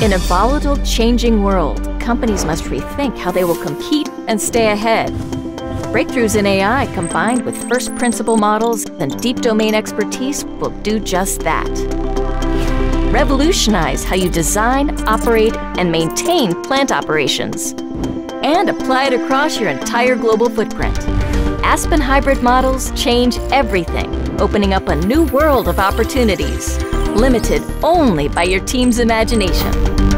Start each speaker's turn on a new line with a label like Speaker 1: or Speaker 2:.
Speaker 1: In a volatile, changing world, companies must rethink how they will compete and stay ahead. Breakthroughs in AI combined with first principle models and deep domain expertise will do just that. Revolutionize how you design, operate, and maintain plant operations. And apply it across your entire global footprint. Aspen Hybrid models change everything, opening up a new world of opportunities, limited only by your team's imagination.